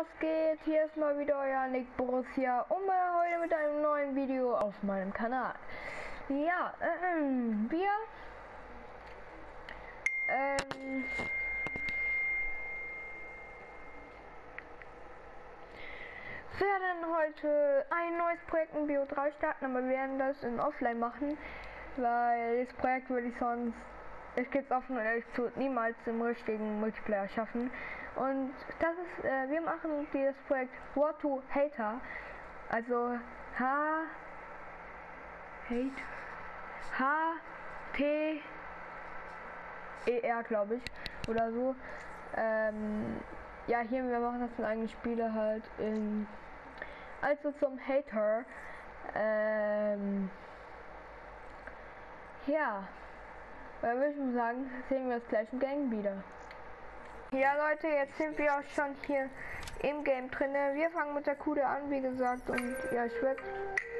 Was geht? Hier ist mal wieder euer Nick Borussia und mal heute mit einem neuen Video auf meinem Kanal. Ja, ähm, wir ähm, werden heute ein neues Projekt in Bio 3 starten, aber wir werden das in Offline machen, weil das Projekt würde ich sonst ich gebe es offen und ehrlich zu, niemals im richtigen Multiplayer schaffen. Und das ist, äh, wir machen dieses Projekt War to Hater. Also H Hate H T E R glaube ich oder so. Ähm, ja, hier wir machen das in eigenen Spiele halt in also zum Hater. Ähm, ja. Dann würde ich sagen, sehen wir uns gleich im Gang wieder. Ja Leute, jetzt sind wir auch schon hier im Game drin. Wir fangen mit der Kude an, wie gesagt. Und ja, ich werde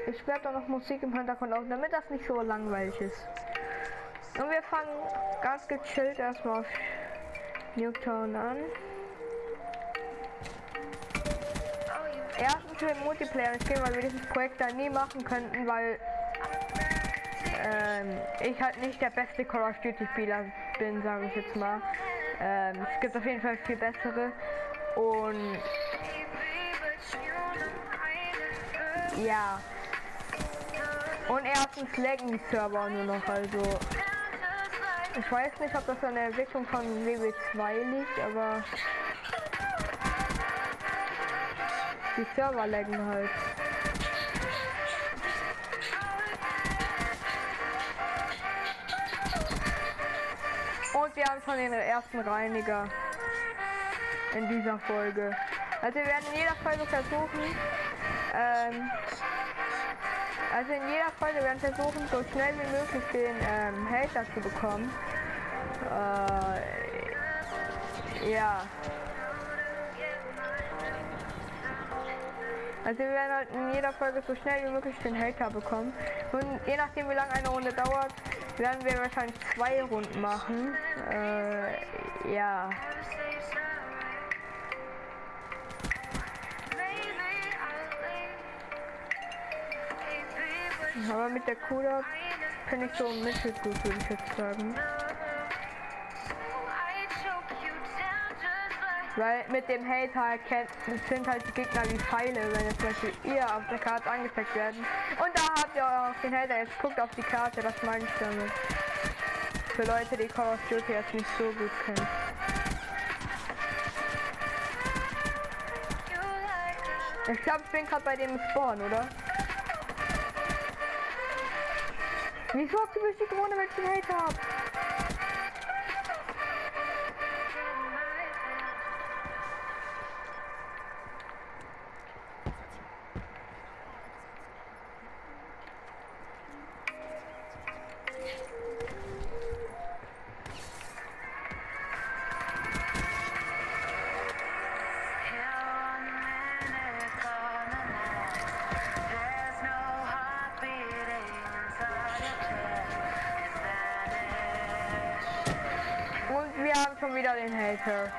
ich werde auch noch Musik im Hintergrund laufen, damit das nicht so langweilig ist. Und wir fangen ganz gechillt erstmal auf Nuketown an. Erstens für den Multiplayer, ich gehe, weil wir dieses Projekt da nie machen könnten, weil ähm, ich halt nicht der beste Call of Duty Spieler bin, sage ich jetzt mal. Ähm, es gibt auf jeden Fall viel bessere und ja. Und erstens laggen die Server nur noch, also ich weiß nicht, ob das an der Entwicklung von WW2 liegt, aber die Server laggen halt. Haben schon den ersten Reiniger in dieser Folge. Also wir werden in jeder Folge versuchen, ähm, also in jeder Folge werden versuchen, so schnell wie möglich den ähm, Hater zu bekommen. Äh, ja. Also wir werden halt in jeder Folge so schnell wie möglich den Hater bekommen. Und je nachdem wie lange eine Runde dauert, werden wir wahrscheinlich zwei Runden machen. Äh, ja. Aber mit der Cola finde ich so mittelgut, würde ich jetzt sagen. Weil mit dem Hater sind halt die Gegner wie Pfeile, wenn jetzt zum Beispiel ihr auf der Karte angezeigt werden. Und da habt ihr auch den Hater, jetzt guckt auf die Karte, das meine ich damit. Für Leute, die Call of Duty jetzt nicht so gut kennen. Ich glaube, ich bin gerade bei dem Spawn, oder? Wieso ihr mich die gewonnen, wenn ich den Hater hab? Schon wieder den Hater.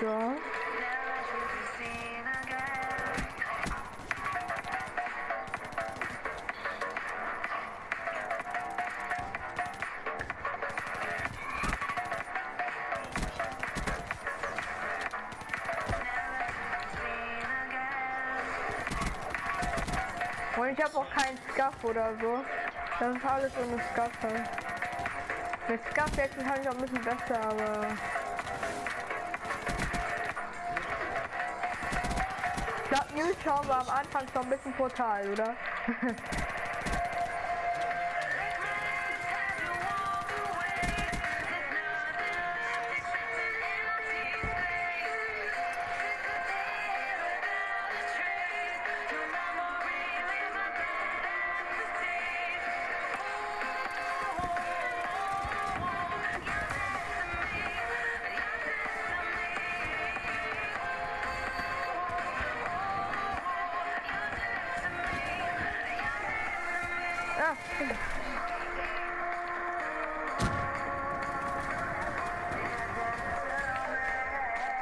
So. Und ich habe auch keinen Scuff oder so. Das ist alles ohne Scuff halt. Mit Scuff jetzt habe ich auch ein bisschen besser, aber. Ich glaube, News schauen wir am Anfang schon ein bisschen brutal, oder?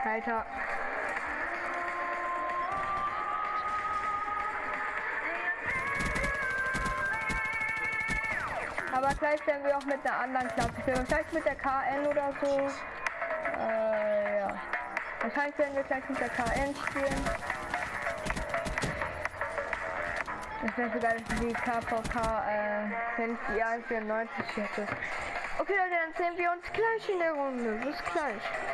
Alter. Aber gleich werden wir auch mit einer anderen Klasse spielen. Vielleicht mit der KN oder so. Äh, ja. Wahrscheinlich werden wir gleich mit der KN spielen. Das wäre sogar die KVK, äh, wenn ich die 194 hätte. Okay Leute, dann sehen wir uns gleich in der Runde. Bis gleich.